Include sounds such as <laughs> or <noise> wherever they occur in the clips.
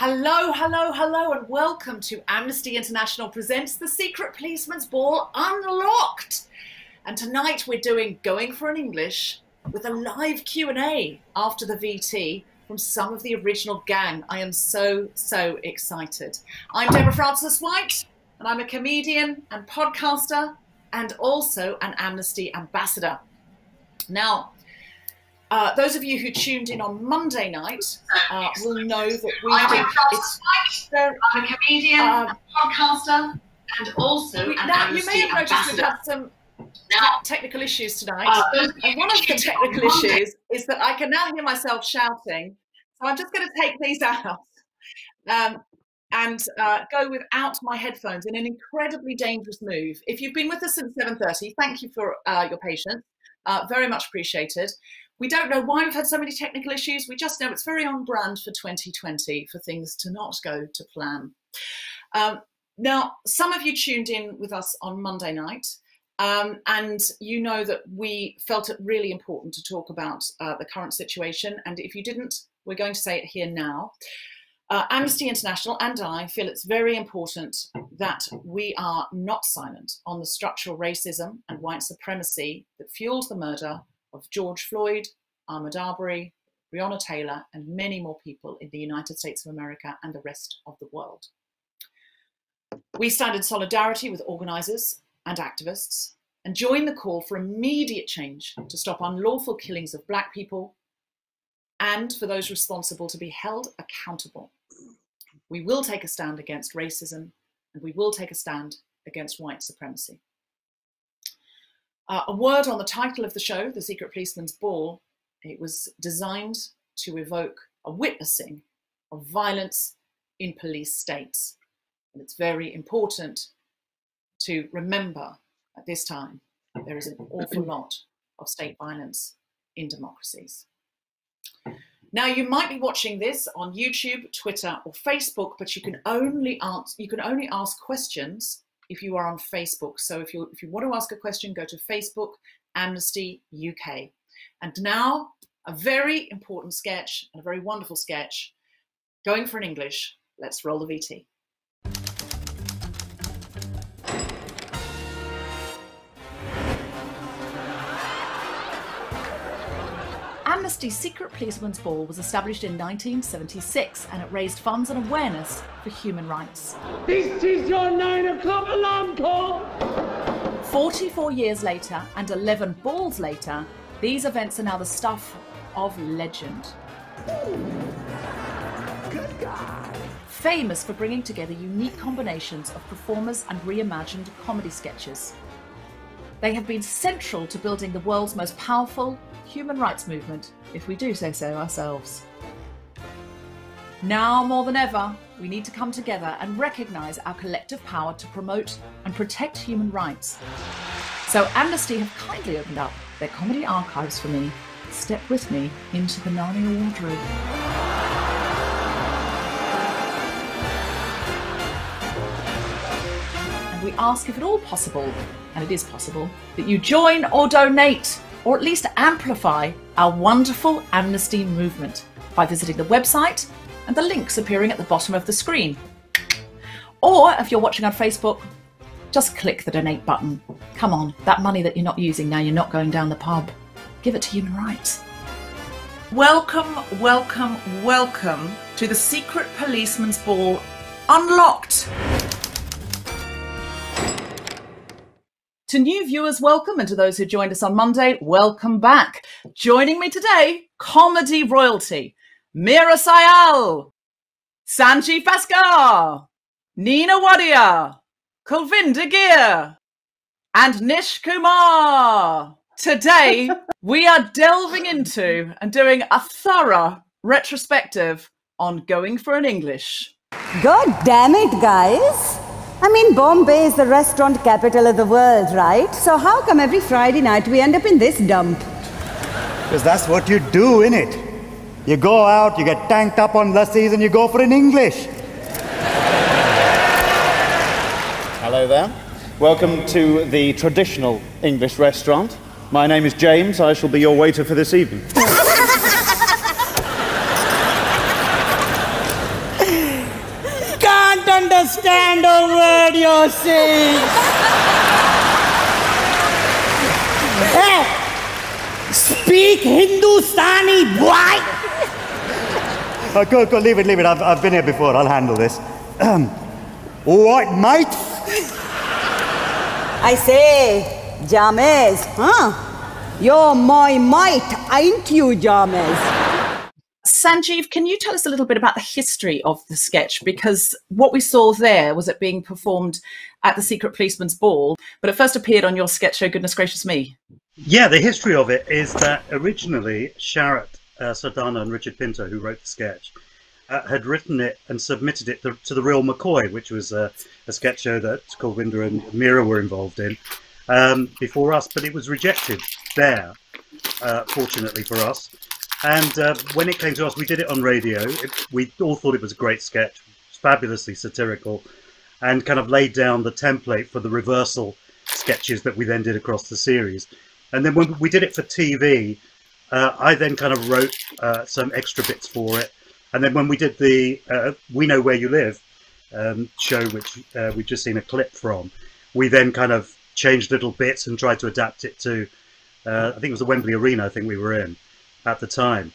Hello, hello, hello, and welcome to Amnesty International presents The Secret Policeman's Ball Unlocked. And tonight we're doing Going for an English with a live Q&A after the VT from some of the original gang. I am so, so excited. I'm Deborah Frances-White, and I'm a comedian and podcaster and also an Amnesty ambassador. Now, uh, those of you who tuned in on Monday night uh, will know that we I'm it's I'm a comedian, Um, a podcaster, and also we- an now you may have noticed we've had some Now, technical issues tonight. uh, those of you and one of the technical issues is that I can now hear myself shouting. So I'm just going to take these <laughs> out um, and uh, go without my headphones in an incredibly dangerous move. If you've been with us since 7.30, thank you for uh, your patience. Uh, very much appreciated. We don't know why we've had so many technical issues. We just know it's very on brand for 2020 for things to not go to plan. Um, now, some of you tuned in with us on Monday night. Um, and you know that we felt it really important to talk about uh, the current situation. And if you didn't, we're going to say it here now. Uh, Amnesty International and I feel it's very important that we are not silent on the structural racism and white supremacy that fueled the murder of George Floyd, Ahmaud Arbery, Breonna Taylor, and many more people in the United States of America and the rest of the world. We stand in solidarity with organisers and activists and join the call for immediate change to stop unlawful killings of black people and for those responsible to be held accountable. We will take a stand against racism and we will take a stand against white supremacy. Uh, a word on the title of the show, The Secret Policeman's Ball. It was designed to evoke a witnessing of violence in police states. And it's very important to remember at this time there is an awful lot of state violence in democracies. Now you might be watching this on YouTube, Twitter, or Facebook, but you can only answer you can only ask questions if you are on Facebook. So if you if you want to ask a question, go to Facebook Amnesty UK. And now a very important sketch and a very wonderful sketch. Going for an English. Let's roll the VT. Amnesty's Secret Policeman's Ball was established in 1976 and it raised funds and awareness for human rights. This is your nine o'clock alarm call. 44 years later and 11 balls later, these events are now the stuff of legend. Famous for bringing together unique combinations of performers and reimagined comedy sketches. They have been central to building the world's most powerful human rights movement, if we do say so ourselves. Now more than ever, we need to come together and recognise our collective power to promote and protect human rights. So Amnesty have kindly opened up their comedy archives for me. Step with me into the Narnia wardrobe. and we ask if at all possible, and it is possible, that you join or donate, or at least amplify our wonderful amnesty movement by visiting the website and the links appearing at the bottom of the screen. Or if you're watching on Facebook, just click the donate button. Come on, that money that you're not using now, you're not going down the pub. Give it to human rights. Welcome, welcome, welcome to the Secret Policeman's Ball Unlocked. To new viewers, welcome, and to those who joined us on Monday, welcome back. Joining me today, comedy royalty, Meera Syal, Sanjeev Bhaskar, Nina Wadia, Kulvinder Ghir, and Nish Kumar. Today, we are delving into and doing a thorough retrospective on Going for an English. God damn it, guys. I mean, Bombay is the restaurant capital of the world, right? So how come every Friday night we end up in this dump? Because that's what you do, innit? You go out, you get tanked up on lassis, and you go for an English. Hello there. Welcome to the traditional English restaurant. My name is James. I shall be your waiter for this evening. <laughs> Can't understand a word you're saying. <laughs> hey, speak Hindustani, boy. Uh, go, go, leave it, leave it. I've, I've been here before. I'll handle this. Um, all right, mate. I say, James, huh? You're my mate, ain't you, James? Sanjeev, can you tell us a little bit about the history of the sketch? Because what we saw there was it being performed at the Secret Policeman's Ball, but it first appeared on your sketch show, Goodness Gracious Me. Yeah, the history of it is that originally Sharat uh, Sardana and Richard Pinto, who wrote the sketch, uh, had written it and submitted it to, to the Real McCoy, which was a, a sketch show that Kulvinder and Meera were involved in um, before us, but it was rejected there, uh, fortunately for us. And uh, when it came to us, we did it on radio. It, we all thought it was a great sketch, fabulously satirical, and kind of laid down the template for the reversal sketches that we then did across the series. And then when we did it for TV, uh, I then kind of wrote uh, some extra bits for it. And then when we did the uh, We Know Where You Live um, show, which uh, we've just seen a clip from, we then kind of changed little bits and tried to adapt it to, uh, I think it was the Wembley Arena, I think we were in at the time.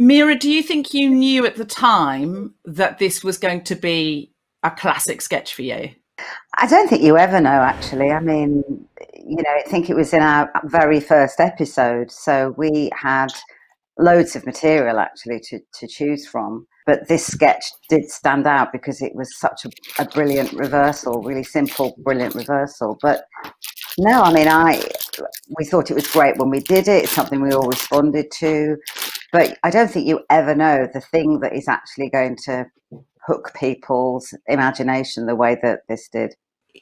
Meera, do you think you knew at the time that this was going to be a classic sketch for you? I don't think you ever know, actually. I mean, you know, I think it was in our very first episode. So we had loads of material actually to, to choose from. But this sketch did stand out because it was such a, a brilliant reversal, really simple, brilliant reversal. But no, I mean, I we thought it was great when we did it. It's something we all responded to. But I don't think you ever know the thing that is actually going to hook people's imagination the way that this did.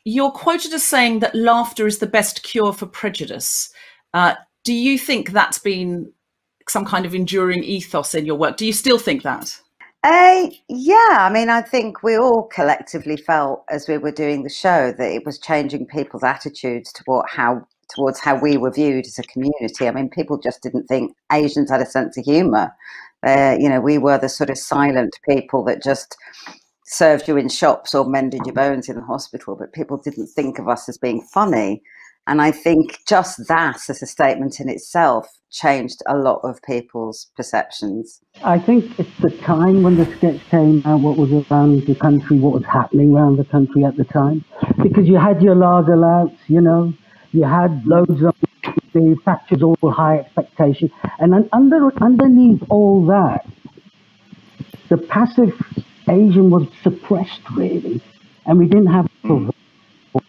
You're quoted as saying that laughter is the best cure for prejudice. Uh, do you think that's been some kind of enduring ethos in your work? Do you still think that? Uh, yeah, I mean, I think we all collectively felt as we were doing the show that it was changing people's attitudes toward how towards how we were viewed as a community. I mean, people just didn't think Asians had a sense of humour. Uh, you know, we were the sort of silent people that just served you in shops or mended your bones in the hospital, but people didn't think of us as being funny. And I think just that as a statement in itself changed a lot of people's perceptions. I think it's the time when the sketch came out, what was around the country, what was happening around the country at the time. Because you had your lager louts, you know, you had loads of the factors all high expectation. And then under, underneath all that, the passive Asian was suppressed really. And we didn't have a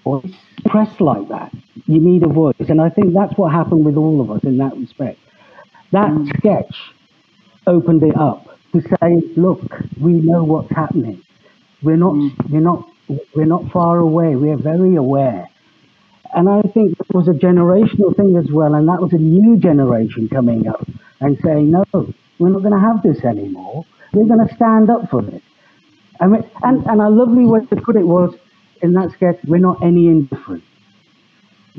voice pressed like that. You need a voice. And I think that's what happened with all of us in that respect. That mm. sketch opened it up to say, look, we know what's happening. We're not, mm. we're not, we're not far away. We are very aware. And I think it was a generational thing as well. And that was a new generation coming up and saying, no, we're not going to have this anymore. We're going to stand up for it. I mean, and, and a lovely way to put it was in that sketch, we're not any indifferent.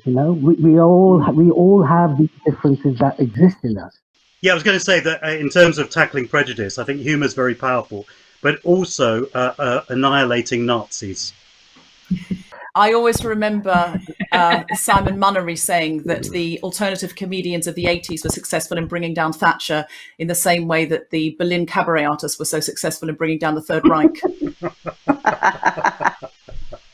You know, we, we all we all have these differences that exist in us. Yeah, I was going to say that uh, in terms of tackling prejudice, I think humour is very powerful, but also uh, uh, annihilating Nazis. I always remember uh, Simon Munnery saying that the alternative comedians of the 80s were successful in bringing down Thatcher in the same way that the Berlin cabaret artists were so successful in bringing down the Third Reich. <laughs>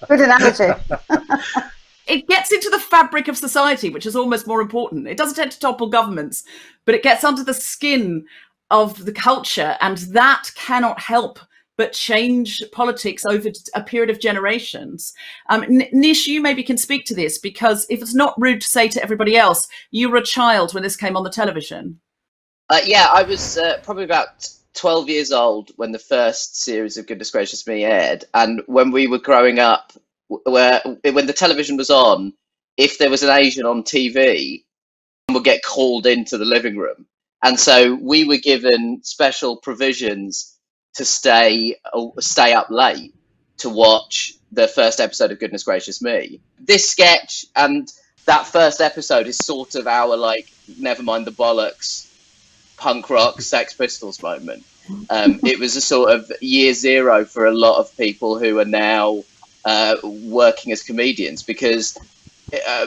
Good analogy. <laughs> it gets into the fabric of society, which is almost more important. It doesn't tend to topple governments, but it gets under the skin of the culture, and that cannot help but change politics over a period of generations. Um, Nish, you maybe can speak to this because if it's not rude to say to everybody else, you were a child when this came on the television. Uh, yeah, I was uh, probably about 12 years old when the first series of Goodness Gracious Me aired. And when we were growing up, where when the television was on, if there was an Asian on TV, we would get called into the living room. And so we were given special provisions to stay uh, stay up late to watch the first episode of Goodness Gracious Me. This sketch and that first episode is sort of our like never mind the bollocks punk rock Sex Pistols moment. um, it was a sort of year zero for a lot of people who are now uh, working as comedians because uh,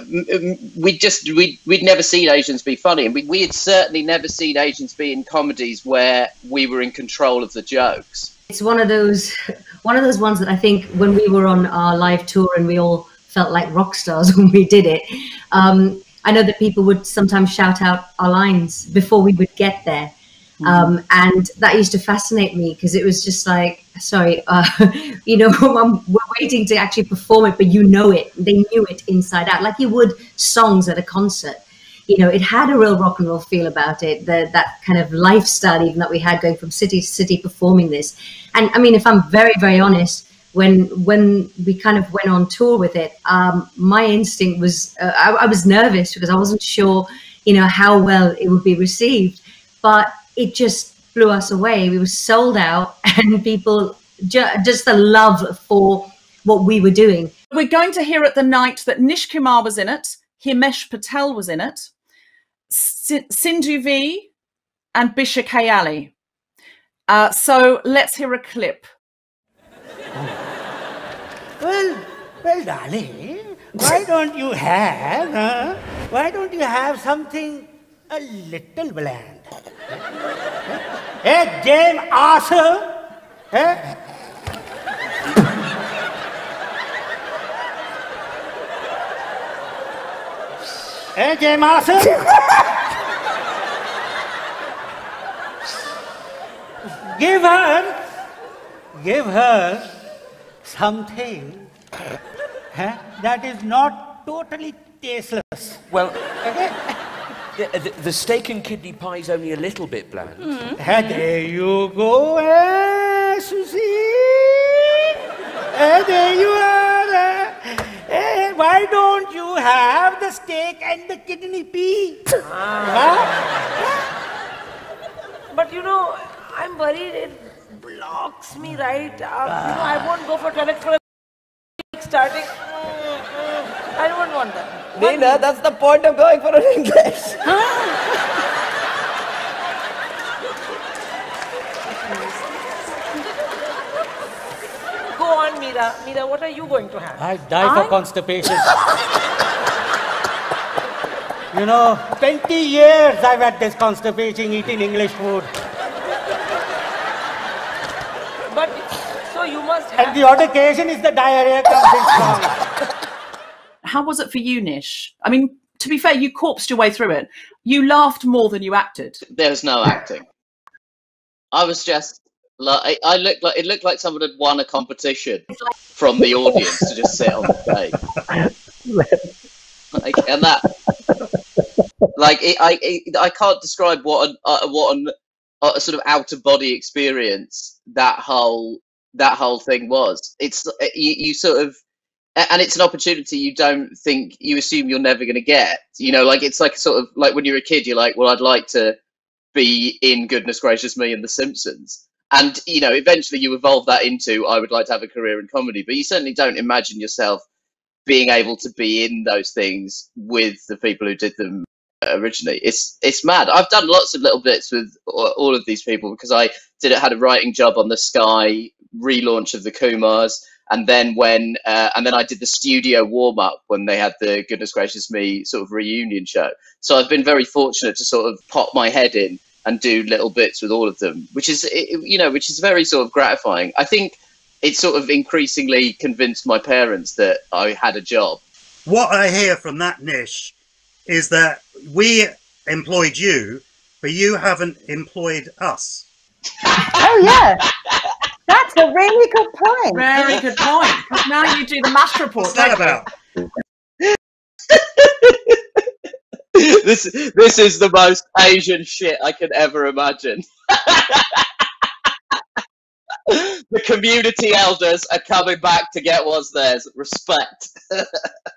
we just we we'd never seen Asians be funny, and we we had certainly never seen Asians be in comedies where we were in control of the jokes. It's one of those one of those ones that I think when we were on our live tour and we all felt like rock stars <laughs> when we did it. Um, I know that people would sometimes shout out our lines before we would get there. Um, and that used to fascinate me because it was just like, sorry, uh, <laughs> you know, <laughs> I'm, we're waiting to actually perform it, but you know it. They knew it inside out, like you would songs at a concert. You know, it had a real rock and roll feel about it. The, that kind of lifestyle, even that we had going from city to city performing this. And I mean, if I'm very, very honest, when when we kind of went on tour with it, um, my instinct was uh, I, I was nervous because I wasn't sure, you know, how well it would be received. But it just blew us away. We were sold out, <laughs> and people ju- just the love for what we were doing. We're going to hear at the night that Nish Kumar was in it, Himesh Patel was in it, Si- Sindhu Vee, and Bisha K. Ali. Uh, so let's hear a clip. <laughs> Well, well, darling, why don't you have, huh? Why don't you have something a little bland? Hey, James Arthur, eh? Hey, James Arthur. give her, give her something huh, that is not totally tasteless. Well, the, the, the steak and kidney pie is only a little bit bland. And there you go, eh, Susie. Eh, there you are. eh. Eh, why don't you have the steak and the kidney pea? Huh? But you know, I'm worried it blocks me, right? Uh, you know, I won't go for toilet for a week starting. I don't want that. Nina, that's the point of going for an English. <laughs> Go on, Meera. Meera, what are you going to have? I die for constipation. you know, 20 years I've had this constipation eating English food. But so you must have. And the odd occasion is the diarrhea comes in strong. How was it for you, Nish? I mean, to be fair, you corpsed your way through it. You laughed more than you acted. There was no acting. I was just like I, I looked like it looked like someone had won a competition from the audience to just sit on the stage. Like, and that, like, it, I it, I can't describe what an uh, what an uh, a sort of out of body experience that whole that whole thing was. It's uh, you, you sort of and it's an opportunity you don't think you assume you're never going to get you know like it's like sort of like when you're a kid you're like well i'd like to be in goodness gracious me and the simpsons and you know eventually you evolve that into i would like to have a career in comedy but you certainly don't imagine yourself being able to be in those things with the people who did them originally it's it's mad i've done lots of little bits with all of these people because i did it had a writing job on the sky relaunch of the kumars and then when uh, and then I did the studio warm up when they had the goodness gracious me sort of reunion show. So I've been very fortunate to sort of pop my head in and do little bits with all of them, which is you know which is very sort of gratifying. I think it sort of increasingly convinced my parents that I had a job. What I hear from that Nish is that we employed you, but you haven't employed us. Oh yeah, that's a really good point. Very good point. 'cause now you do the Mash Report. What's that you? about? <laughs> this this is the most Asian shit I could ever imagine. <laughs> the community elders are coming back to get what's theirs. Respect. <laughs>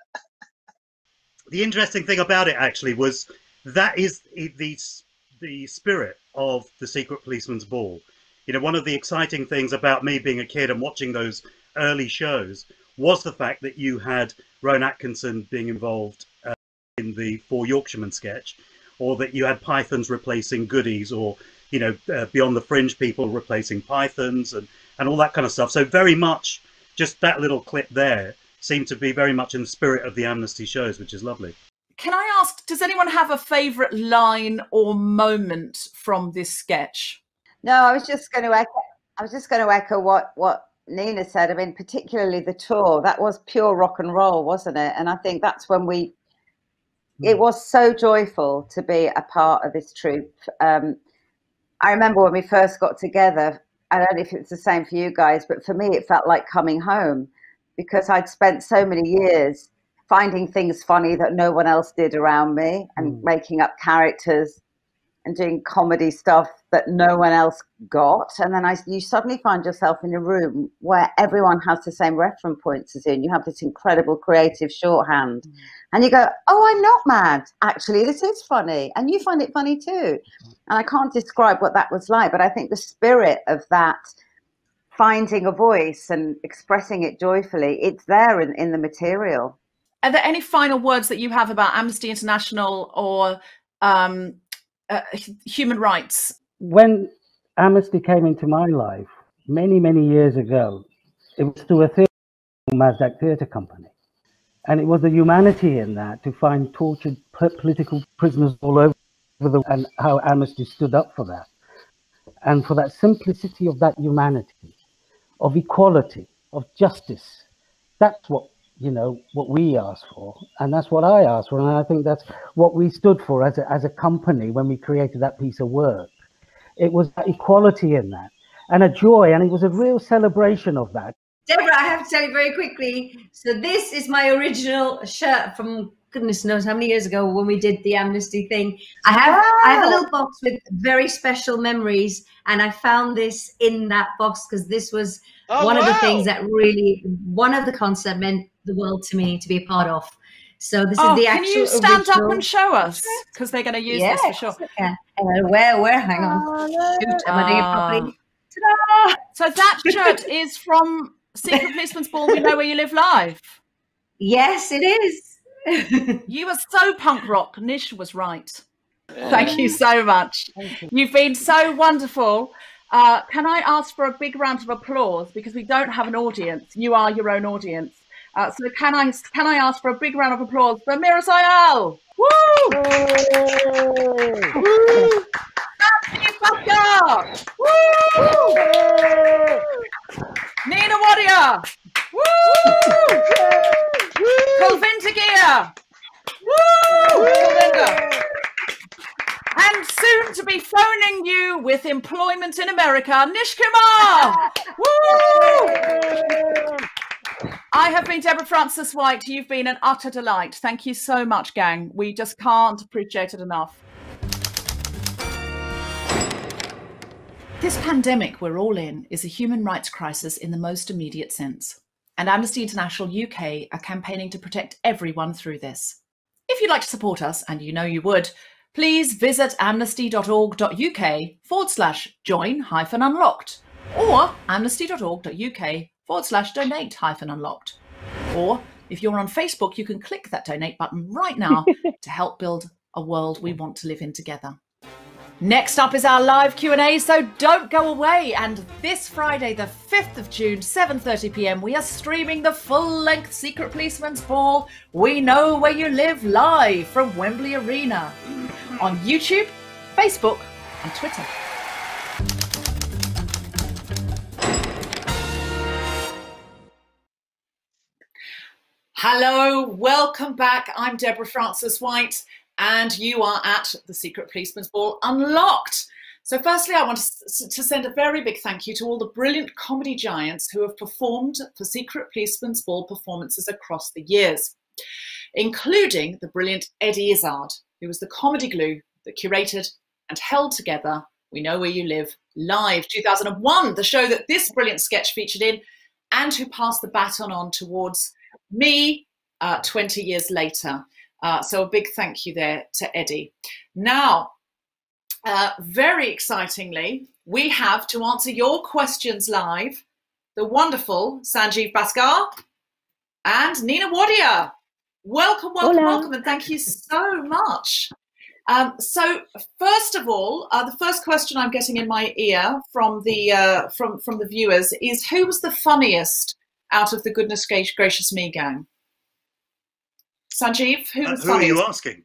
the interesting thing about it actually was that is the the spirit of the secret policeman's ball you know one of the exciting things about me being a kid and watching those early shows was the fact that you had rowan atkinson being involved uh, in the four yorkshiremen sketch or that you had pythons replacing goodies or you know, uh, Beyond the Fringe people replacing Pythons and, and all that kind of stuff. So very much just that little clip there seemed to be very much in the spirit of the Amnesty shows, which is lovely. Can I ask, does anyone have a favourite line or moment from this sketch? No, I was just going to echo. I was just going to echo what what Nina said. I mean, particularly the tour. That was pure rock and roll, wasn't it? And I think that's when we. It was so joyful to be a part of this troupe. Um, I remember when we first got together. I don't know if it's the same for you guys, but for me, it felt like coming home because I'd spent so many years finding things funny that no one else did around me and hmm. making up characters and doing comedy stuff that no one else got. And then I, you suddenly find yourself in a room where everyone has the same reference points as you, and you have this incredible creative shorthand. Hmm. And you go, Oh, I'm not mad. Actually, this is funny. And you find it funny too. Hmm. And I can't describe what that was like, but I think the spirit of that finding a voice and expressing it joyfully, it's there in, in the material. Are there any final words that you have about Amnesty International or um, uh, human rights? When Amnesty came into my life many, many years ago, it was through a theatre, Mazdak Theatre Company. And it was the humanity in that to find tortured political prisoners all over the world and how Amnesty stood up for that. And for that simplicity of that humanity, of equality, of justice, that's what you know what we asked for and that's what i asked for and i think that's what we stood for as a, as a company when we created that piece of work it was equality in that and a joy and it was a real celebration of that Deborah, I have to tell you very quickly. So this is my original shirt from goodness knows how many years ago when we did the amnesty thing. I have I have a little box with very special memories, and I found this in that box because this was Oh, one of the things that really one of the concept meant the world to me to be a part of. So this oh, is the can actual. Can you stand up and show us? Because they're going to use this for sure. yeah. Uh, where where? Hang on. Shoot, am I doing it properly? Ta-da! So that shirt is from Secret Policeman's Ball. We know where you live live. Yes, it is. You were so punk rock. Nish was right. Thank you so much. You've been so wonderful. Uh, can I ask for a big round of applause because we don't have an audience? You are your own audience. Uh, so can I can I ask for a big round of applause for Meera Syal? Woo! Woo! Nancy Fucker! Woo! Nina Wadia! Woo! Ghir! Woo! And soon to be phoning you with employment in America, Nish Kumar! <laughs> Woo! I have been Deborah Frances-White. You've been an utter delight. Thank you so much, gang. We just can't appreciate it enough. This pandemic we're all in is a human rights crisis in the most immediate sense. And Amnesty International UK are campaigning to protect everyone through this. If you'd like to support us, and you know you would, please visit amnesty.org.uk forward slash join hyphen unlocked or amnesty.org.uk forward slash donate hyphen unlocked. Or if you're on Facebook, you can click that donate button right now <laughs> to help build a world we want to live in together. Next up is our live Q&A, so don't go away. And this Friday, the 5th of June, 7:30 p.m., we are streaming the full-length Secret Policeman's Ball. We know where you live live from Wembley Arena on YouTube, Facebook, and Twitter. Hello, welcome back. I'm Deborah Frances-White, and you are at the Secret Policeman's Ball Unlocked. So, firstly, I want to send a very big thank you to all the brilliant comedy giants who have performed for Secret Policeman's Ball performances across the years, including the brilliant Eddie Izzard, who was the comedy glue that curated and held together We Know Where You Live live 2001, the show that this brilliant sketch featured in, and who passed the baton on towards me uh, 20 years later. Uh, so a big thank you there to Eddie. Now, uh, very excitingly, we have to answer your questions live the wonderful Sanjeev Bhaskar and Nina Wadia. Welcome, welcome, Hola. welcome, and thank you so much. Um, so first of all, uh, the first question I'm getting in my ear from the uh, from from the viewers is who was the funniest out of the goodness gracious me gang? Sanjeev, who Uh, was who are you asking?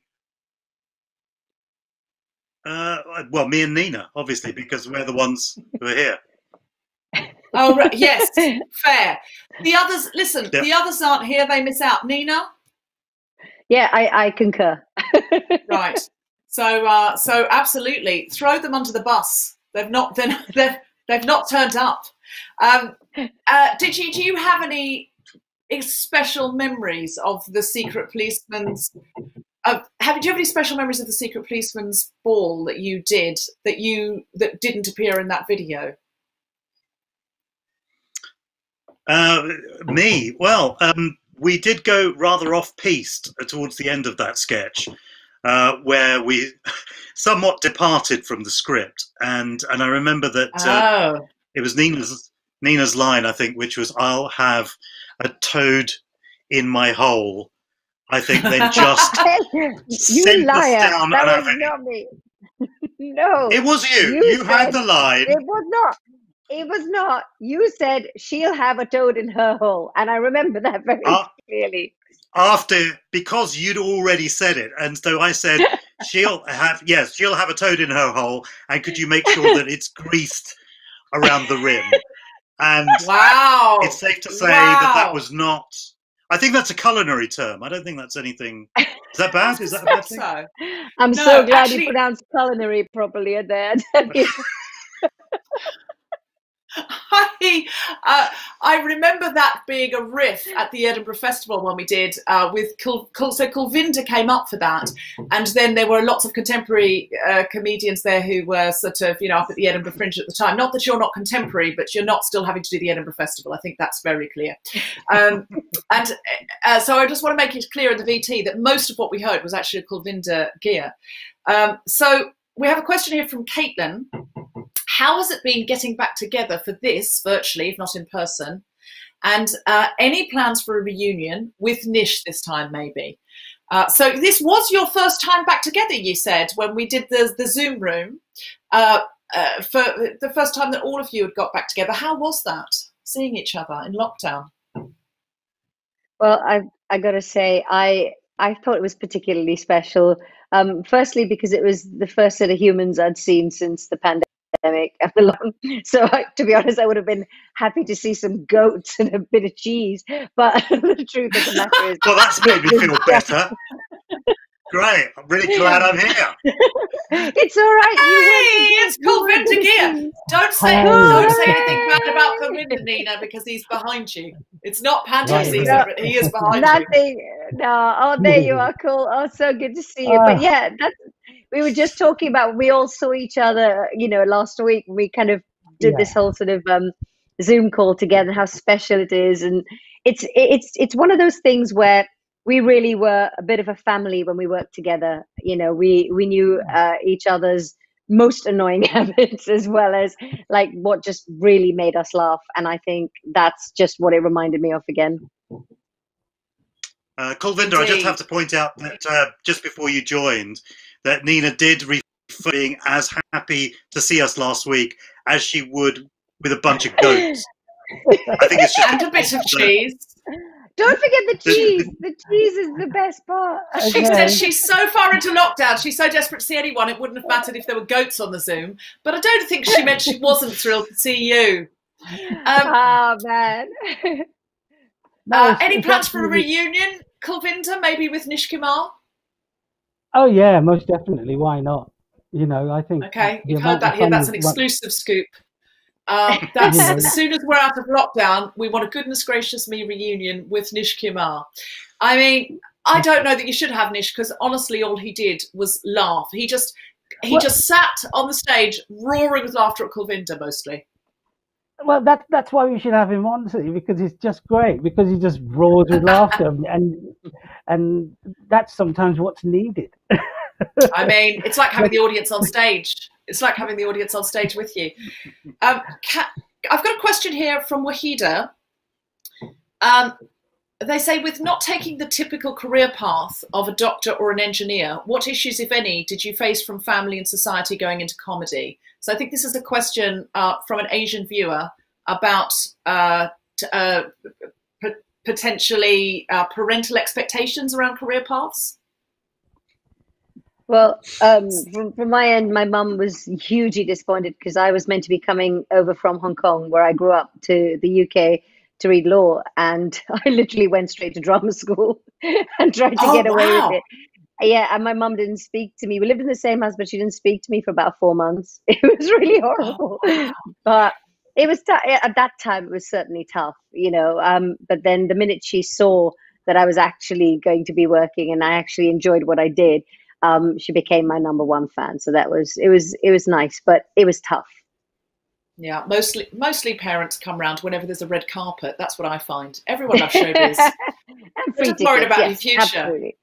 Uh, well, me and Nina, obviously, because we're the ones who are here. <laughs> Oh right, yes, <laughs> fair. The others, listen, Yeah. the others aren't here; they miss out. Nina, Yeah, I, I concur. <laughs> right? So, uh, so absolutely, throw them under the bus. They've not been, they've they've not turned up. Um, uh, did you do you have any ex- special memories of the secret policeman's? Of, have do you have any special memories of the secret policeman's ball that you did that you that didn't appear in that video? Uh, me, well, um, we did go rather off-piste towards the end of that sketch, uh, where we <laughs> somewhat departed from the script, and and I remember that uh, Oh. it was Nina's Nina's line, I think, which was, "I'll have a toad in my hole." I think then just <laughs> you liar! down That was not me. <laughs> no, It was you. You had the line. It was not. It was not. You said she'll have a toad in her hole, and I remember that very Ah. clearly. after because you'd already said it and so i said <laughs> she'll have yes she'll have a toad in her hole and could you make sure that it's greased around the rim and wow. it's safe to say that that was not i think that's a culinary term. I don't think that's anything. Is that bad? Is that a bad thing? <laughs> So, I'm No, so glad actually- you pronounced culinary properly at that. <laughs> <laughs> I, uh, I remember that being a riff at the Edinburgh Festival when we did uh, with so Kulvinder came up for that, and then there were lots of contemporary uh, comedians there who were sort of you know up at the Edinburgh Fringe at the time. Not that you're not contemporary, but you're not still having to do the Edinburgh Festival. I think that's very clear. Um, and uh, so I just want to make it clear in the VT that most of what we heard was actually Kulvinder Ghir. Um, so we have a question here from Caitlin. How has it been getting back together for this virtually, if not in person? And uh, any plans for a reunion with Nish this time, maybe? Uh, so this was your first time back together, you said, when we did the the Zoom room. Uh, uh, for the first time that all of you had got back together. How was that? Seeing each other in lockdown. Well, I I gotta say, I I thought it was particularly special. Um, firstly, because it was the first set of humans I'd seen since the pandemic. And the long- So, I, to be honest, I would have been happy to see some goats <laughs> and a bit of cheese. But <laughs> the truth of the matter is, well that's made me feel <laughs> better great i'm really glad i'm here it's all right. Hey, it's Kulvinder Ghir. Don't say Hey. don't say anything bad about Kulvinder, Nina, because he's behind you. It's not panto Right. season, No, but he is behind you. Nothing. No. Oh, there you are. Cool. Oh, so good to see you. But Ah. yeah, that's. We were just talking about. We all saw each other. You know, last week. We kind of did this whole sort of um, Zoom call together. How special it is, and it's it's it's one of those things where we really were a bit of a family when we worked together. You know, we we knew uh, each other's most annoying <laughs> habits as well as like what just really made us laugh and i think that's just what it reminded me of again Uh, Kulvinder, I just have to point out that uh, just before you joined, that Nina did refer being as happy to see us last week as she would with a bunch of goats. I think it's just and a bit of cheese. Don't forget the cheese. The cheese is the best part. She said she's so far into lockdown, she's so desperate to see anyone, it wouldn't have mattered if there were goats on the Zoom. But I don't think she meant she <laughs> wasn't thrilled to see you. Um, oh man. uh, any plans for a reunion, Kulvinder, maybe with Nish Kumar? Oh yeah, most definitely. Why not? You know, I think. Okay, you've heard that here. That's an run- exclusive scoop. <laughs> Um, that's as soon as we're out of lockdown, we want a goodness gracious me reunion with Nish Kumar. I mean, I don't know that you should have Nish because honestly, all he did was laugh. He just he Well- just sat on the stage roaring with laughter at Kulvinder mostly. Well, that's that's why we should have him on, see, because he's just great. Because he just roars with laughter, and and that's sometimes what's needed. I mean, it's like having the audience on stage. It's like having the audience on stage with you. Um, ca I've got a question here from Wahida. Um, they say with not taking the typical career path of a doctor or an engineer, what issues, if any, did you face from family and society going into comedy? So I think this is a question uh, from an Asian viewer about uh, t- uh, p- potentially uh, parental expectations around career paths. Well, um, from, from my end, my mum was hugely disappointed because I was meant to be coming over from Hong Kong, where I grew up, to the UK to read law, and <laughs> I literally went straight to drama <laughs> school and tried to Oh, get away wow. with it. Yeah, and my mum didn't speak to me. We lived in the same house, but she didn't speak to me for about four months. <laughs> It was really horrible, but it was at that time. It was certainly tough, you know. Um, but then the minute she saw that I was actually going to be working and I actually enjoyed what I did, um, she became my number one fan. So that was it was it was nice, but it was tough. Yeah, mostly mostly parents come round whenever there's a red carpet. That's what I find. Everyone loves showbiz. <laughs> and They're free just worried about yes, your future. absolutely.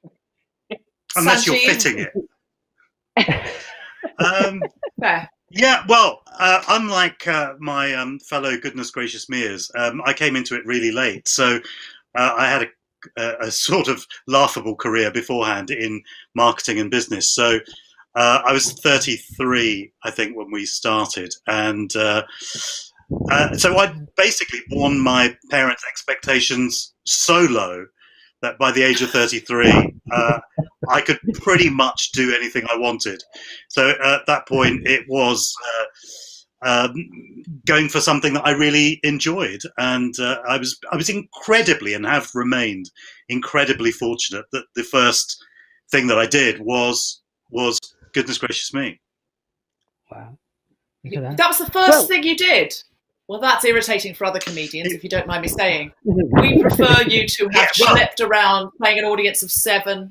Unless you're fitting it. <laughs> Um, Fair. yeah, well, uh, unlike uh, my um, fellow goodness gracious mears, um, I came into it really late. So uh, I had a, a, a sort of laughable career beforehand in marketing and business. So uh, I was 33, I think, when we started. And uh, uh, so I basically won my parents' expectations so low that by the age of 33, uh, I could pretty much do anything I wanted. So at that point, it was uh, um, going for something that I really enjoyed, and uh, I was I was incredibly and have remained incredibly fortunate that the first thing that I did was was goodness gracious me. Wow. That was the first thing you did. Well, that's irritating for other comedians, if you don't mind me saying. <laughs> We prefer you to have schlepped around playing an audience of seven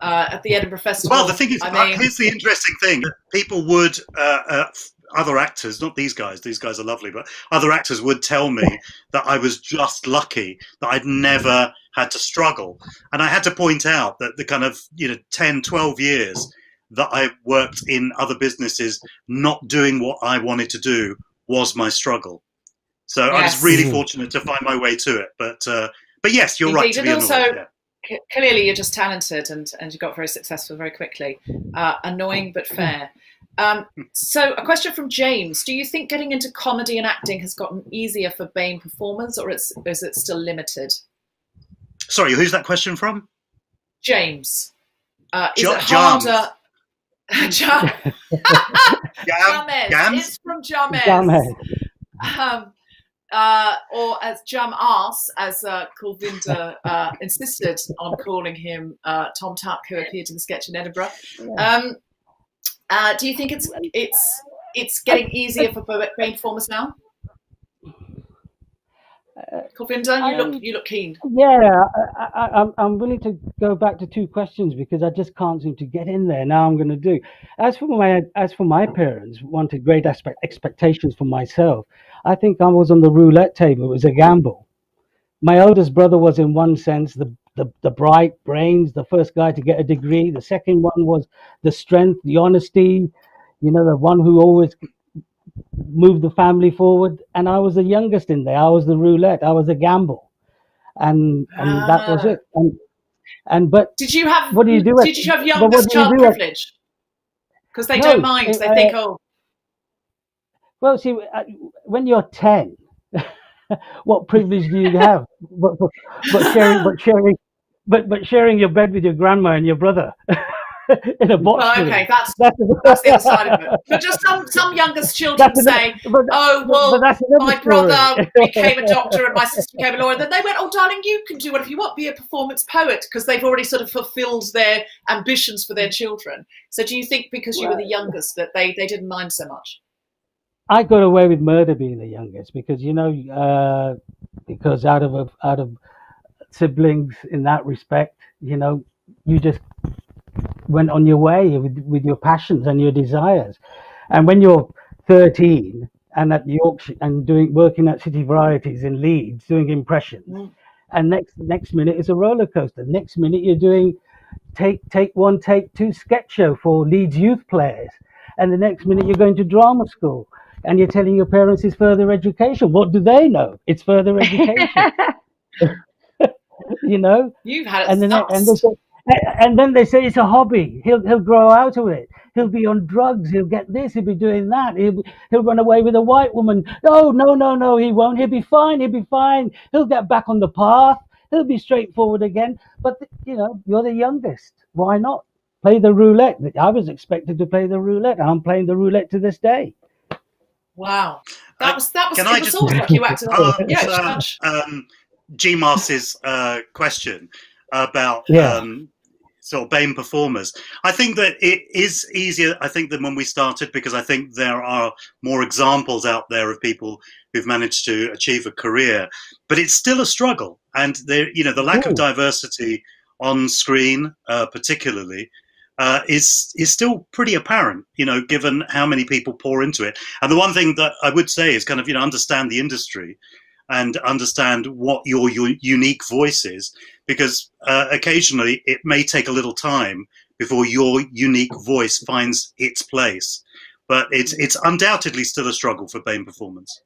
uh, at the Edinburgh Festival. Well, the thing is, I uh, mean, here's the interesting thing: people would, uh, uh, f- other actors, not these guys, these guys are lovely, but other actors would tell me <laughs> that I was just lucky that I'd never had to struggle, and I had to point out that the kind of you know 10, 12 years that I worked in other businesses, not doing what I wanted to do, was my struggle. So I was really Mhm. fortunate to find my way to it. But uh, but yes, you're right Indeed, to be and annoyed. also yeah. c- clearly you're just talented and, and you got very successful very quickly. Uh, annoying but fair. Um, so a question from James: Do you think getting into comedy and acting has gotten easier for BAME performers, or it's, is it still limited? Sorry, who's that question from? James, uh, is Ja- it harder? <laughs> <laughs> Jam- James. Jams? It's from James. James. Um, uh, or as Jam Ass, as uh, Kulvinder uh, insisted on calling him uh, Tom Tuck, who appeared in the sketch in Edinburgh. Um, uh, do you think it's it's it's getting easier for BAME performers now? Kulvinder, you Um, look you look keen. Yeah, I, I, I'm, I'm willing to go back to two questions because I just can't seem to get in there. Now I'm going to do. As for my as for my parents, wanted great expect, expectations for myself. I think I was on the roulette table. It was a gamble. My oldest brother was, in one sense, the the, the bright brains, the first guy to get a degree. The second one was the strength, the honesty. You know, the one who always moved the family forward. And I was the youngest in there. I was the roulette. I was the gamble, and and that was Ah. it. And and but Did you have what do you do? at- Did you have youngest you child privilege? Because they No, don't mind. it- They think, uh, oh, Well, see, uh, when you're ten, <laughs> what privilege do you have? But, but, but sharing, but sharing, but but sharing your bed with your grandma and your brother <laughs> in a box. Okay, that's That's- that's the other side of it. But just some some youngest <laughs> children That's say, but- "Oh well, my story." brother <laughs> became a doctor and my sister became a lawyer." Then they went, "Oh, darling, you can do whatever you want. Be a performance poet," because they've already sort of fulfilled their ambitions for their children. So, do you think because you were the youngest that they they didn't mind so much? I got away with murder being the youngest because you know, uh, because out of a, out of siblings in that respect, you know, you just went on your way with, with your passions and your desires. And when you're 13 and at Yorkshire and doing working at City Varieties in Leeds doing impressions, mm. and next next minute is a roller coaster. Next minute you're doing take take one, take two sketch show for Leeds youth players, and the next minute you're going to drama school and you're telling your parents it's further education. What do they know? It's further <laughs> education. <laughs> you know. You've had it and then sussed. and they say, and then they say it's a hobby. He'll he'll grow out of it. He'll be on drugs. He'll get this. He'll be doing that. He'll he'll run away with a white woman. Oh no no no, he won't. He'll be fine. He'll be fine. He'll get back on the path. He'll be straightforward again. But you know, you're the youngest. Why not play the roulette? I was expected to play the roulette, and I'm playing the roulette to this day. Wow. That was that was Can it I was just all like you <laughs> acted on yeah, answer um, G Mars's uh, question about Yeah. um, sort of BAME performers? I think that it is easier, I think, than when we started because I think there are more examples out there of people who've managed to achieve a career, but it's still a struggle. And there, you know, the lack of diversity on screen, uh, particularly, uh, is is still pretty apparent. You know, given how many people pour into it. And the one thing that I would say is kind of you know understand the industry and understand what your, your unique voice is, because uh, occasionally it may take a little time before your unique voice finds its place. But it's it's undoubtedly still a struggle for BAME performance.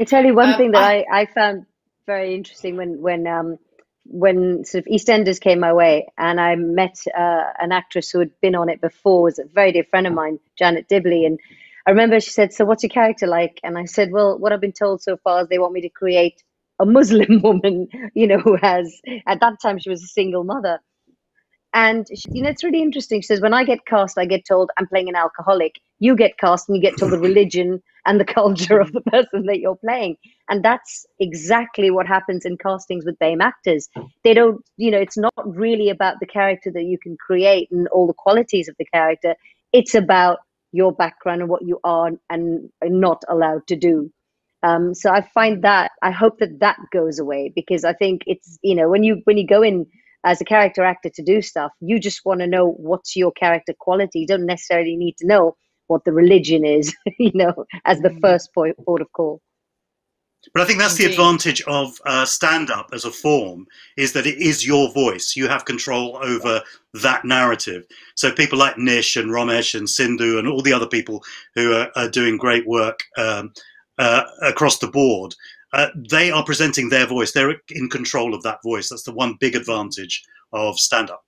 I tell you one Um, thing that I, I found very interesting when when um when sort of EastEnders came my way, and I met uh, an actress who had been on it before, was a very dear friend of mine, Janet Dibley, and I remember she said, "So what's your character like?" And I said, "Well, what I've been told so far is they want me to create a Muslim <laughs> woman, you know, who has at that time she was a single mother." And she, you know, it's really interesting. She says, when I get cast, I get told I'm playing an alcoholic. You get cast and you get told the religion and the culture of the person that you're playing. And that's exactly what happens in castings with BAME actors. They don't, you know, it's not really about the character that you can create and all the qualities of the character. It's about your background and what you are and are not allowed to do. Um, so I find that I hope that that goes away because I think it's you know when you when you go in as a character actor to do stuff, you just want to know what's your character quality. You don't necessarily need to know what the religion is, <laughs> you know, as the first point port of call. But I think that's the advantage of uh, stand up as a form is that it is your voice. You have control over that narrative. So people like Nish and Ramesh and Sindhu and all the other people who are, are doing great work um, uh, across the board, uh, they are presenting their voice. They're in control of that voice. That's the one big advantage of stand up.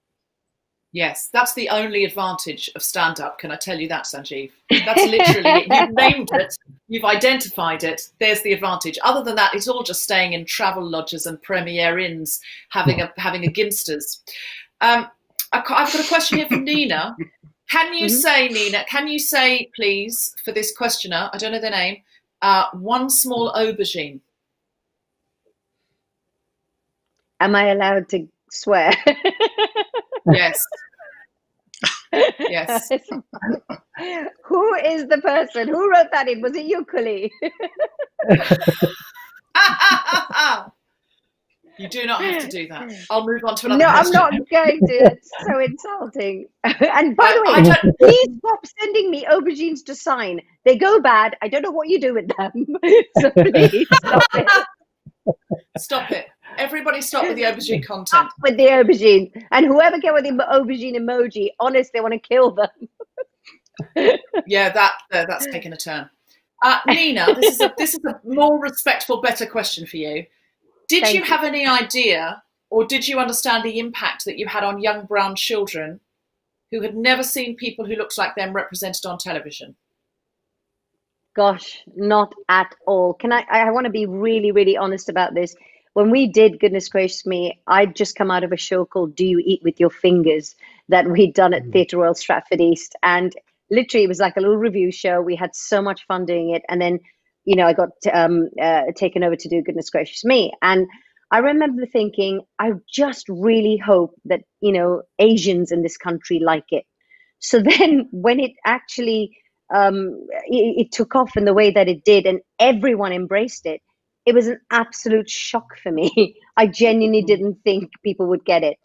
Yes, that's the only advantage of stand up. Can I tell you that, Sanjeev? That's literally it. You've named it, you've identified it. There's the advantage. Other than that, it's all just staying in travel lodges and premier inns, having a having a Ginsters. Um, I've got a question here from Nina. Can you say, Nina? Can you say, please, for this questioner? I don't know their name. Uh, one small aubergine. Am I allowed to swear? <laughs> Yes. Yes. <laughs> Who is the person? Who wrote that in? Was it you, Kuli? <laughs> you do not have to do that. <laughs> I'll move on to another No, I'm not going to. It's so insulting. and by the way, please stop sending me aubergines to sign. They go bad. I don't know what you do with them. so please stop it Stop it. Everybody stop with the aubergine content. Stop with the aubergine. And whoever get with the aubergine emoji, honest, they want to kill them. <laughs> Yeah, that uh, that's taken a turn. Uh, Nina, this is a this is a more respectful, better question for you. Did Thank you you. have any idea, or did you understand the impact that you had on young brown children who had never seen people who looked like them represented on television? Gosh, not at all. Can I? I want to be really, really honest about this. When we did Goodness Gracious Me, I'd just come out of a show called Do You Eat With Your Fingers that we'd done at Theatre Royal Stratford East. And literally, it was like a little revue show. We had so much fun doing it. And then, you know, I got um, uh, taken over to do Goodness Gracious Me. And I remember thinking, I just really hope that, you know, Asians in this country like it. So <laughs> then when it actually um, it, it took off in the way that it did and everyone embraced it, it was an absolute shock for me. <laughs> I genuinely didn't think people would get it.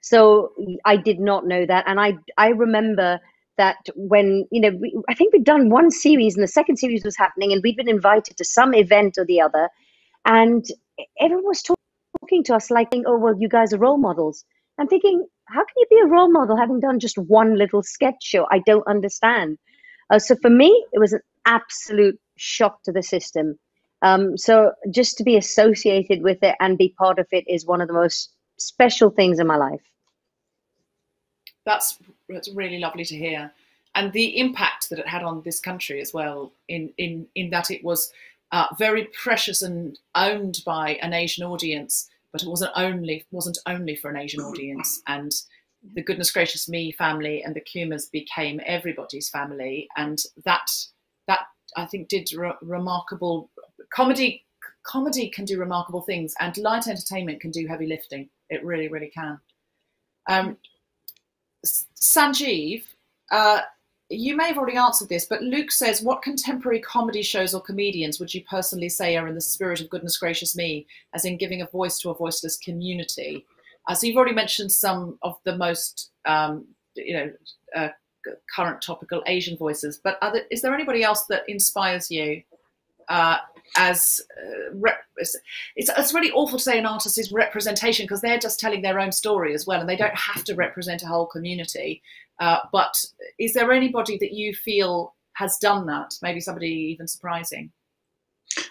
So I did not know that. And I, I remember that when, you know, we, I think we'd done one series and the second series was happening and we'd been invited to some event or the other. And everyone was talk- talking to us like, oh, well, you guys are role models. I'm thinking, how can you be a role model having done just one little sketch show? I don't understand. Uh, so for me, it was an absolute shock to the system. Um, so just to be associated with it and be part of it is one of the most special things in my life. That's that's really lovely to hear, and the impact that it had on this country as well. In in in that it was uh, very precious and owned by an Asian audience, but it wasn't only wasn't only for an Asian audience. And the goodness gracious me family and the Kumars became everybody's family, and that that I think did re- remarkable comedy. Comedy can do remarkable things, and light entertainment can do heavy lifting. It really, really can. Um, Sanjeev, uh, you may have already answered this, but Luke says, what contemporary comedy shows or comedians would you personally say are in the spirit of goodness gracious me, as in giving a voice to a voiceless community? Uh, so you've already mentioned some of the most, um, you know, uh, current topical Asian voices, but there, is there anybody else that inspires you uh, as uh, it's, it's really awful to say an artist is representation because they're just telling their own story as well and they don't have to represent a whole community. Uh, but is there anybody that you feel has done that? Maybe somebody even surprising?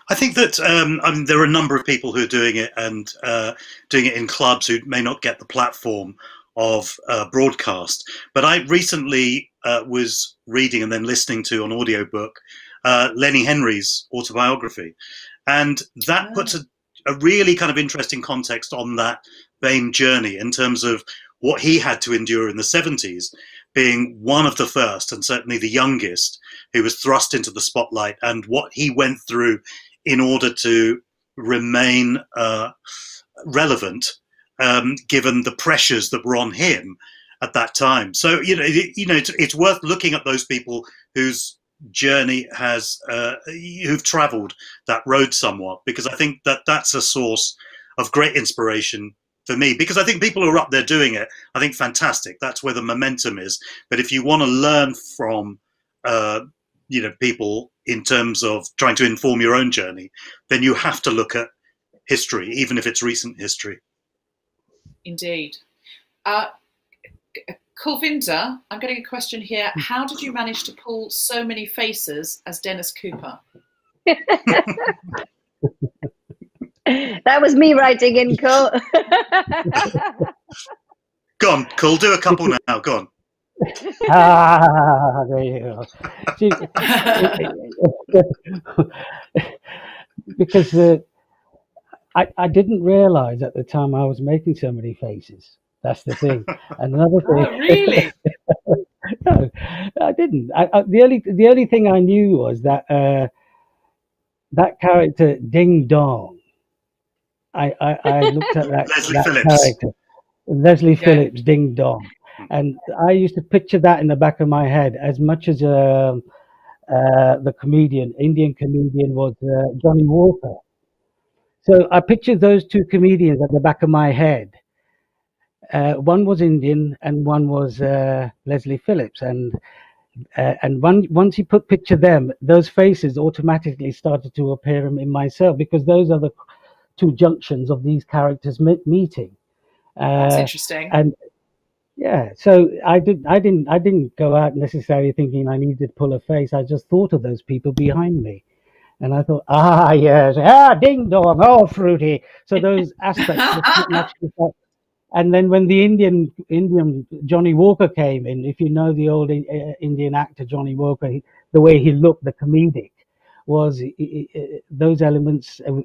I think that um, I mean, there are a number of people who are doing it and uh, doing it in clubs who may not get the platform of uh, broadcast. But I recently uh, was reading and then listening to an audiobook uh, Lenny Henry's autobiography. And that oh. puts a, a really kind of interesting context on that BAME journey in terms of what he had to endure in the 70s, being one of the first and certainly the youngest who was thrust into the spotlight, and what he went through in order to remain uh, relevant, um, given the pressures that were on him at that time. So you know, it, you know, it's, it's worth looking at those people whose journey has uh, who've traveled that road somewhat because I think that that's a source of great inspiration for me because I think people who are up there doing it, I think fantastic. That's where the momentum is. But if you want to learn from, uh, you know, people in terms of trying to inform your own journey, then you have to look at history, even if it's recent history. Indeed. Uh, Kulvinder, I'm getting a question here. How did you manage to pull so many faces as Dennis Cooper? that was me writing in, Cole. go on, Cole, do a couple now. Go on. ah, there you go. See, <laughs> because uh, I, I didn't realize at the time I was making so many faces. That's the thing. <laughs> Another thing. Oh, really? <laughs> no, I didn't. I, I, the only the only thing I knew was that uh, that character Ding Dong. I, I, I looked at that, Leslie that Phillips. character, Leslie Yeah. Phillips, Ding Dong, and I used to picture that in the back of my head as much as um, uh, the comedian, Indian comedian, was uh, Johnny Walker. So I pictured those two comedians at the back of my head. Uh, one was Indian and one was uh, Leslie Phillips, and uh, and one, once you put picture them, those faces automatically started to appear in, myself because those are the two junctions of these characters me- meeting. That's Uh, interesting. and yeah, so I did. I didn't. I didn't go out necessarily thinking I needed to pull a face. I just thought of those people behind me, and I thought, ah, yes, ah, ding dong, oh, fruity. So those <laughs> aspects. Just naturally felt- and then when the Indian Indian Johnny Walker came in, if you know the old uh, Indian actor Johnny Walker, he, the way he looked, the comedic was he- he- he- those elements uh,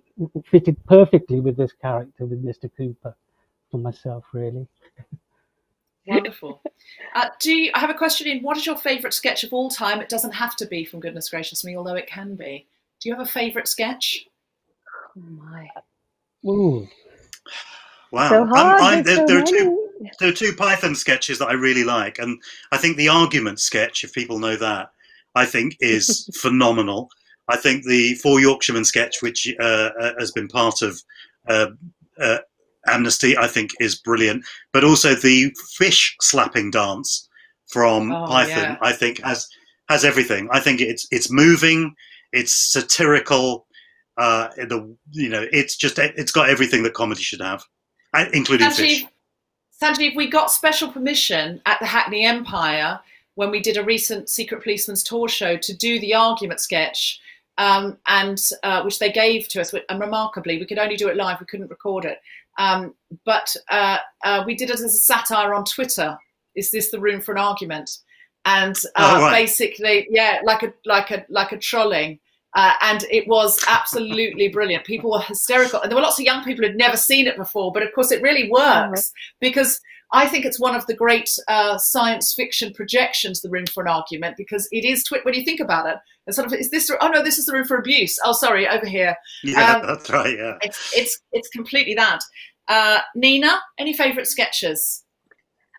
fitted perfectly with this character, with Mr. Cooper, for myself, really. <laughs> Wonderful. Uh, do you, I have a question in? What is your favourite sketch of all time? It doesn't have to be from Goodness Gracious Me, although it can be. Do you have a favourite sketch? Oh my. Ooh. Wow. So I'm- hard, I'm- there, so there are two, there are two Python sketches that I really like, and I think the argument sketch, if people know that, I think is <laughs> phenomenal. I think the Four Yorkshiremen sketch, which uh, uh, has been part of uh, uh, Amnesty, I think is brilliant. But also the fish slapping dance from Oh, Python, yeah. I think has has everything. I think it's it's moving, it's satirical. Uh, the you know, it's just it's got everything that comedy should have, uh, including fish. Sanjeev, Sanjeev, we got special permission at the Hackney Empire when we did a recent Secret Policeman's tour show to do the argument sketch. um, and uh, which they gave to us. And remarkably, we could only do it live; we couldn't record it. Um, but uh, uh, we did it as a satire on Twitter. Is this the room for an argument? And uh, Oh, right. basically, yeah, like a like a like a trolling. Uh, and it was absolutely brilliant. People were hysterical, and there were lots of young people who'd never seen it before. But of course, it really works because I think it's one of the great uh, science fiction projections. The room for an argument, because it is twi- when you think about it, it's sort of is this? Oh no, this is the room for abuse. Oh, sorry, over here. Yeah, Um, that's right. Yeah. it's it's it's completely that. Uh, Nina, any favourite sketches?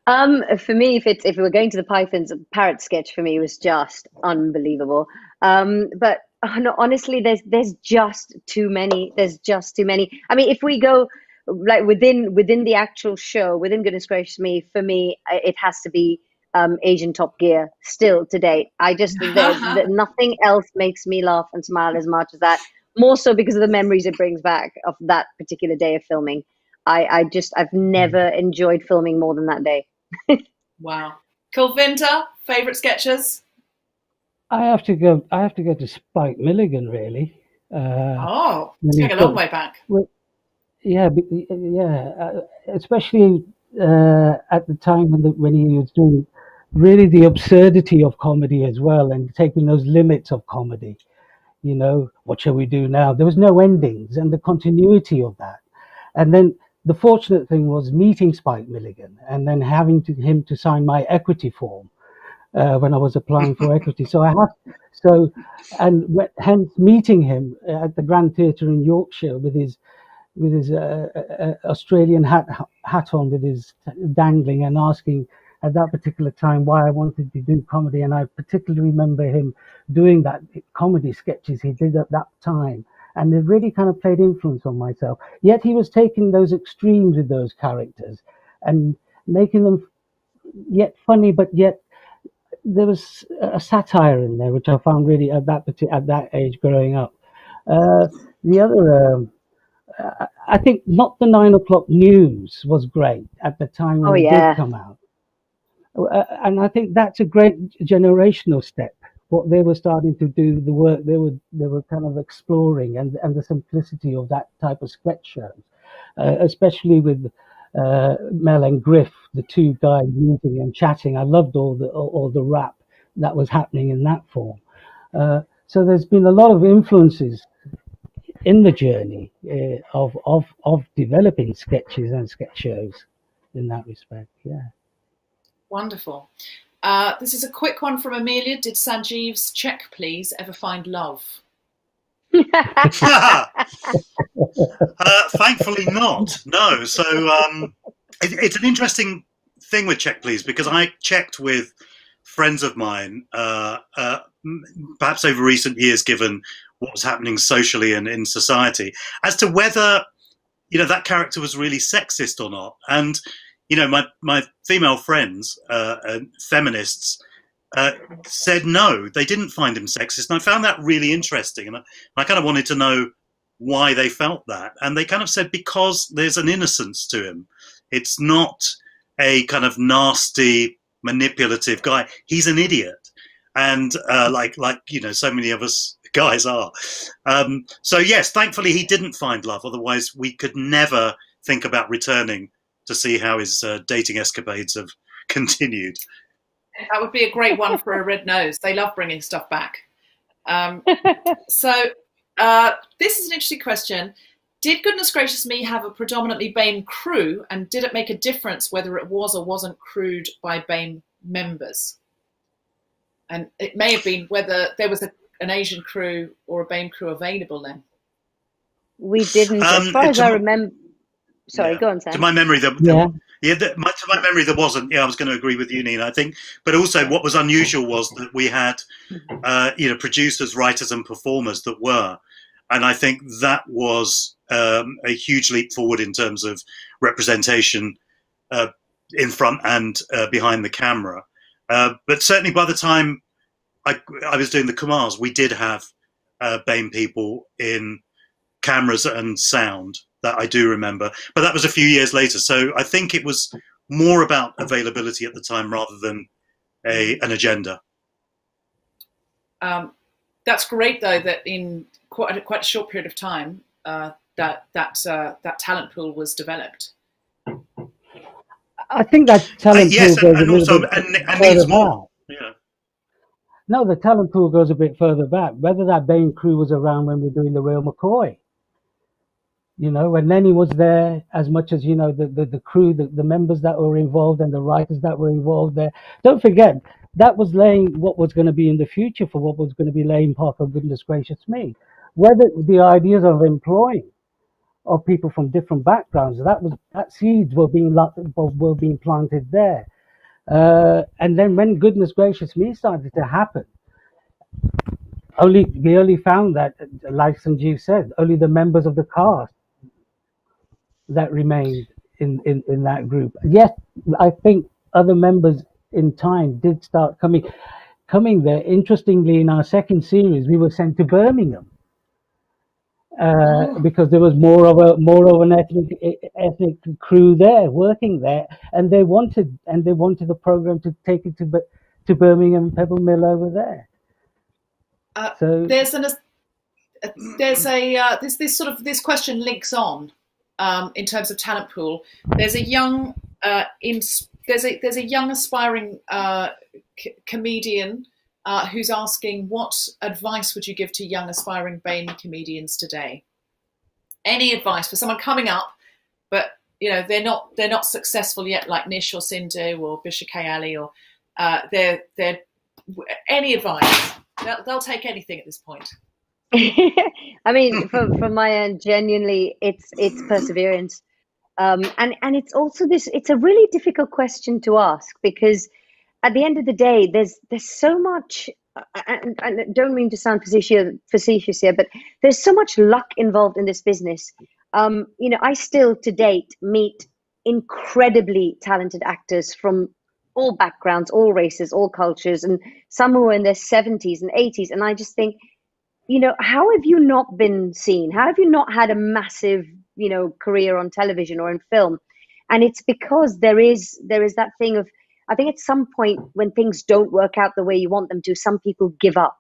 Um, for me, if it's if we were going to the Pythons, parrot sketch for me was just unbelievable. Um, but no, honestly, there's there's just too many. There's just too many. I mean, if we go like within within the actual show, within goodness gracious me, for me, uh, it has to be um, Asian Top Gear. Still to date, I just there- <laughs> nothing else makes me laugh and smile as much as that. More so because of the memories it brings back of that particular day of filming. I, I just I've never enjoyed filming more than that day. <laughs> Wow. Kulvinder, favourite sketches? I have to go. I have to go to Spike Milligan, really. Uh, Oh, when it's he going a long way back. Well, yeah, yeah, uh, especially uh, at the time when the, when he was doing really the absurdity of comedy as well, and taking those limits of comedy. You know, what shall we do now? There was no endings, and the continuity of that. And then the fortunate thing was meeting Spike Milligan, and then having to, him to sign my equity form uh, when I was applying for <laughs> equity. So I have so, and hence meeting him at the Grand Theatre in Yorkshire with his with his uh, uh, uh, Australian hat hat on, with his dangling, and asking at that particular time why I wanted to do comedy, and I particularly remember him doing that comedy sketches he did at that time, and it really kind of played influence on myself. Yet he was taking those extremes with those characters and making them yet funny, but yet there was a satire in there, which I found really at that at that age growing up. Uh, the other, um, I- think, not the nine o'clock news was great at the time when Oh, it did come out, uh, and I think that's a great generational step. What they were starting to do, the work they were they were kind of exploring, and and the simplicity of that type of sketch shows, uh, especially with uh, Mel and Griff, the two guys meeting and chatting. I loved all the all, all the rap that was happening in that form. Uh, so there's been a lot of influences in the journey uh, of of of developing sketches and sketch shows in that respect. Yeah. Wonderful. Uh, this is a quick one from Amelia. Did Sanjeev's check, please, ever find love? <laughs> uh, thankfully not. No. So um, it, it's an interesting thing with Check Please because I checked with friends of mine, uh, uh, perhaps over recent years, given what was happening socially and in society, as to whether you know that character was really sexist or not. And you know, my my female friends, uh, feminists, uh, said no, they didn't find him sexist, and I found that really interesting. And I, I kind of wanted to know why they felt that, and they kind of said because there's an innocence to him. It's not a kind of nasty, manipulative guy. He's an idiot, and uh, like like you know, so many of us <laughs> guys are. Um, so yes, thankfully he didn't find love. Otherwise, we could never think about returning to see how his uh, dating escapades have <laughs> continued. That would be a great one for a red nose. They love bringing stuff back. Um, <laughs> so uh, this is an interesting question. Did Goodness Gracious Me have a predominantly BAME crew, and did it make a difference whether it was or wasn't crewed by BAME members? And it may have been whether there was a, an Asian crew or a BAME crew available then. We didn't, as Um, far as I remember. Sorry, go on, Sam. To my memory, there, Yeah. Yeah, the, my, to my memory, there wasn't. Yeah, I was going to agree with you, Nina. I think, but also what was unusual was that we had, uh, you know, producers, writers, and performers that were, and I think that was um, a huge leap forward in terms of representation uh, in front and uh, behind the camera. Uh, but certainly, by the time I, I was doing the Kumars, we did have uh, BAME people in cameras and sound that I do remember. But that was a few years later. So I think it was more about availability at the time rather than a an agenda. Um, that's great though that in quite a, quite a short period of time uh, that that uh, that talent pool was developed. I think that talent yes, pool and, goes and a little also bit and, and further needs back. more. Yeah. No, the talent pool goes a bit further back. Whether that BAME crew was around when we were doing the Real McCoy, you know, when Lenny was there, as much as you know the the, the crew, the, the members that were involved, and the writers that were involved there. Don't forget that was laying what was going to be in the future for what was going to be laying part of goodness gracious me. Whether the ideas of employing of people from different backgrounds, that was that seeds were being were being planted there. Uh, and then when goodness gracious me started to happen, only we only found that, like Sanjeev said, only the members of the cast that remained in, in, in that group. Yes, I think other members in time did start coming coming there. Interestingly, in our second series, we were sent to Birmingham. Uh, because there was more of a more of an ethnic ethnic crew there working there, and they wanted and they wanted the program to take it to to Birmingham Pebble Mill over there. Uh, So- there's an there's a uh, this this sort of this question links on um, in terms of talent pool. There's a young uh, in there's a there's a young aspiring uh, c- comedian uh, who's asking what advice would you give to young aspiring BAME comedians today? Any advice for someone coming up, but you know they're not they're not successful yet, like Nish or Sindhu or Bisha K. Ali, or uh, they're they're any advice. They'll, they'll take anything at this point. <laughs> I mean, from <laughs> from my end, genuinely, it's it's perseverance, um, and and it's also this. It's a really difficult question to ask because at the end of the day, there's there's so much. And, and I don't mean to sound facetious, facetious here, but there's so much luck involved in this business. Um, you know, I still to date meet incredibly talented actors from all backgrounds, all races, all cultures, and some who are in their 70s and 80s. And I just think, you know, how have you not been seen? How have you not had a massive, you know, career on television or in film? And it's because there is there is that thing of I think at some point when things don't work out the way you want them to, some people give up.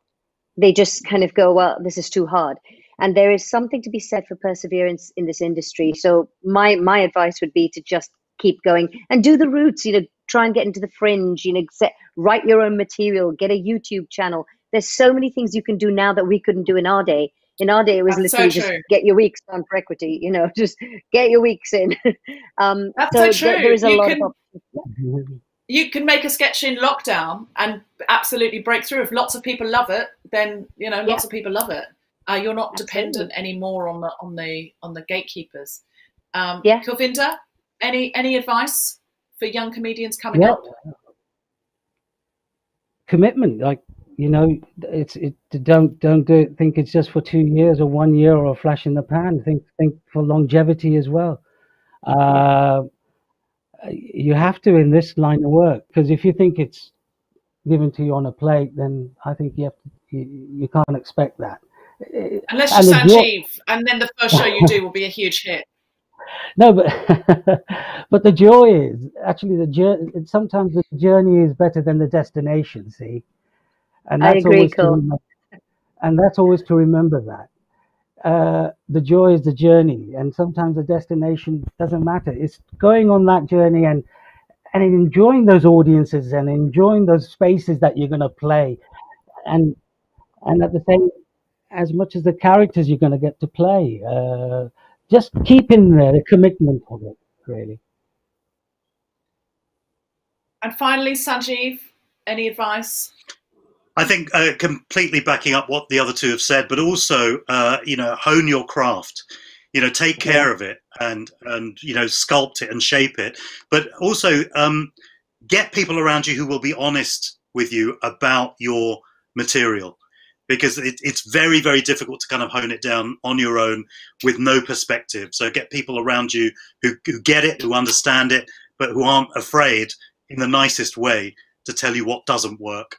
They just kind of go, well, this is too hard. And there is something to be said for perseverance in this industry. So my my advice would be to just keep going and do the roots. You know, try and get into the fringe. You know, set, write your own material, get a YouTube channel. There's so many things you can do now that we couldn't do in our day. In our day, it was That's so literally just true. get your weeks done for equity. You know, <laughs> just get your weeks in. <laughs> um, That's so so there- true. there is a You lot can- of. You can make a sketch in lockdown and absolutely break through. If lots of people love it, then you know lots of people love it. Uh, you're not dependent anymore on the on the on the gatekeepers. Um, Yeah. Kulvinder, any any advice for young comedians coming Yeah. up? commitment like you know it's it don't don't do it think it's just for two years or one year or a flash in the pan. Think think for longevity as well. Uh, you have to in this line of work because if you think it's given to you on a plate then i think you have to you, you can't expect that. Unless And you're Sanjeev, and then the first show you do will be a huge hit. <laughs> no but <laughs> but the joy is actually the journey sometimes the journey is better than the destination see and I that's agree, always to remember, and that's always to remember that. Uh, the joy is the journey and sometimes the destination doesn't matter. It's going on that journey and and enjoying those audiences and enjoying those spaces that you're going to play. And and at the same as much as the characters you're going to get to play uh, just keep in there the commitment of it really. And finally, Sanjeev, any advice? I think uh, completely backing up what the other two have said, but also, uh, you know, hone your craft. You know, take care of it and and you know, sculpt it and shape it. But also, um, get people around you who will be honest with you about your material, because it, it's very very difficult to kind of hone it down on your own with no perspective. So get people around you who, who get it, who understand it, but who aren't afraid in the nicest way to tell you what doesn't work.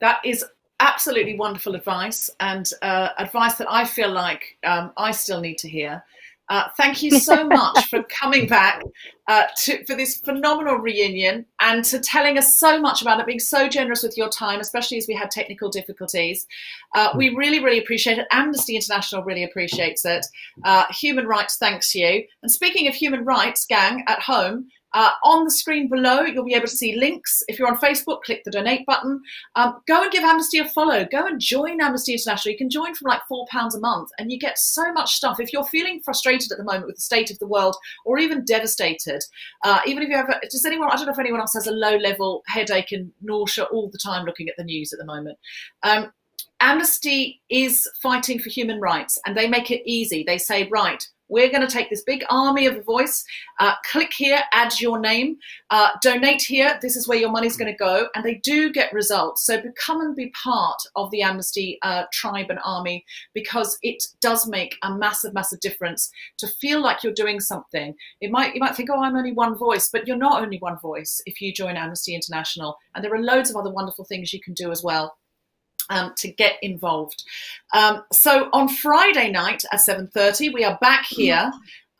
That is absolutely wonderful advice, and uh, advice that I feel like um, I still need to hear. Uh, thank you so <laughs> much for coming back uh, to, for this phenomenal reunion and to telling us so much about it, being so generous with your time, especially as we had technical difficulties. Uh, we really, really appreciate it. Amnesty International really appreciates it. Uh, human Rights thanks you. And speaking of human rights, gang at home, uh, on the screen below, you'll be able to see links. If you're on Facebook, click the donate button. Um, go and give Amnesty a follow. Go and join Amnesty International. You can join from like £4 a month and you get so much stuff. If you're feeling frustrated at the moment with the state of the world or even devastated, uh, even if you have, does anyone, I don't know if anyone else has a low level headache and nausea all the time looking at the news at the moment. Um, Amnesty is fighting for human rights and they make it easy. They say, right, we're going to take this big army of a voice. Uh, click here, add your name, uh, donate here. This is where your money's going to go. And they do get results. So become and be part of the Amnesty uh, tribe and army because it does make a massive, massive difference to feel like you're doing something. It might you might think, oh, I'm only one voice, but you're not only one voice if you join Amnesty International. And there are loads of other wonderful things you can do as well um, to get involved. Um, so on Friday night at 7.30, we are back here,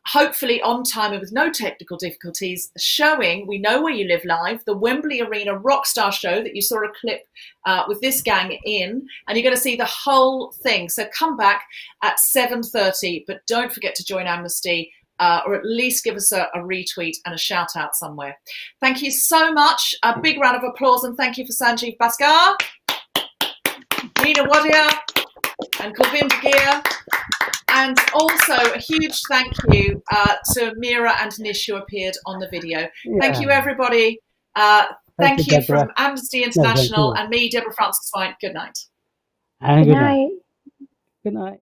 hopefully on time and with no technical difficulties, showing We Know Where You Live Live, the Wembley Arena Rockstar show that you saw a clip uh, with this gang in, and you're going to see the whole thing. So come back at 7.30, but don't forget to join Amnesty uh, or at least give us a, a, retweet and a shout out somewhere. Thank you so much. A big round of applause and thank you for Sanjeev Bhaskar. Nina Wadia and Kulvinder Ghir. And also a huge thank you uh, to Meera and Nish who appeared on the video. Yeah. Thank you, everybody. Uh, thank, Thank you, you from Amnesty International you. and me, Deborah Frances-White. Good night. And Good good night. night. Good night.